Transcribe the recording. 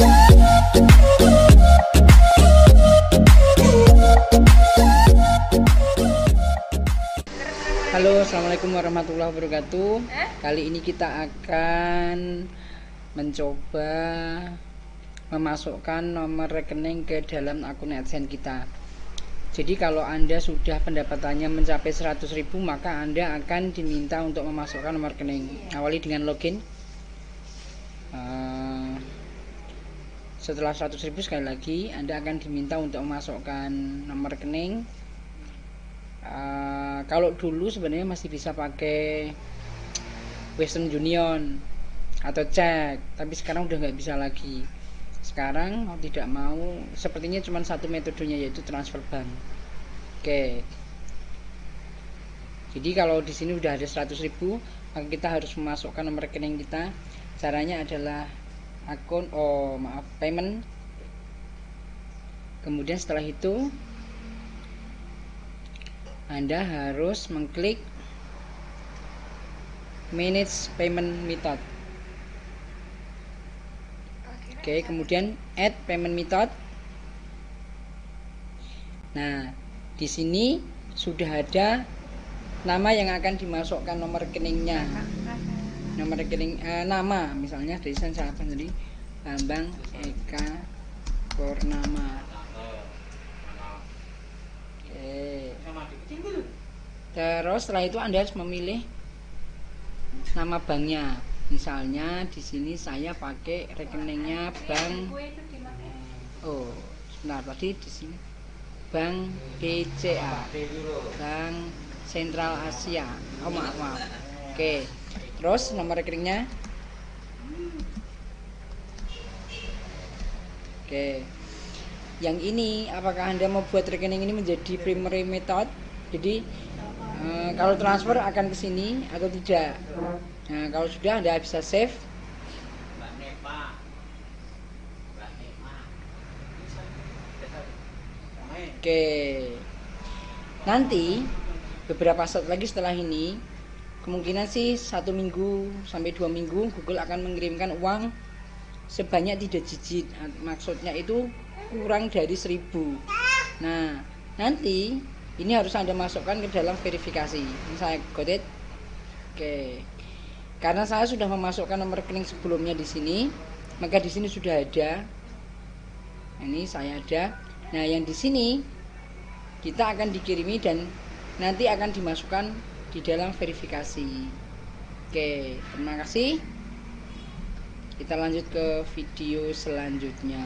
Halo, assalamualaikum warahmatullahi wabarakatuh. Kali ini kita akan mencoba memasukkan nomor rekening ke dalam akun AdSense kita. Jadi kalau Anda sudah pendapatannya mencapai 100.000 maka Anda akan diminta untuk memasukkan nomor rekening. Awali dengan login. Setelah 100.000 sekali lagi Anda akan diminta untuk memasukkan nomor rekening. Uh, kalau dulu sebenarnya masih bisa pakai Western Union atau cek, tapi sekarang udah nggak bisa lagi. Sekarang mau tidak mau sepertinya cuma satu metodenya yaitu transfer bank. Oke. Jadi kalau di sini udah ada 100.000 maka kita harus memasukkan nomor rekening kita. Caranya adalah akun oh maaf payment kemudian setelah itu anda harus mengklik manage payment method Oke, kemudian add payment method. Nah, di sini sudah ada nama yang akan dimasukkan nomor rekeningnya. Nomor rekening eh, nama misalnya dari saya tadi Bambang Eka Purnama. Oke. Terus setelah itu Anda harus memilih nama banknya. Misalnya di sini saya pakai rekeningnya bank oh sebentar tadi di sini. Bank BCA bank Sentral Asia. Oh maaf maaf. Oke terus nomor rekeningnya oke yang ini apakah anda mau buat rekening ini menjadi primary method jadi eh, kalau transfer akan ke sini atau tidak Nah, kalau sudah Anda bisa save. Oke. Nanti beberapa saat lagi setelah ini kemungkinan sih satu minggu sampai dua minggu Google akan mengirimkan uang sebanyak tidak digit. Maksudnya itu kurang dari seribu. Nah nanti ini harus anda masukkan ke dalam verifikasi. Saya got it oke. Karena saya sudah memasukkan nomor rekening sebelumnya di sini, maka di sini sudah ada. Ini saya ada. Nah, yang di sini kita akan dikirimi dan nanti akan dimasukkan di dalam verifikasi. Oke, terima kasih. Kita lanjut ke video selanjutnya.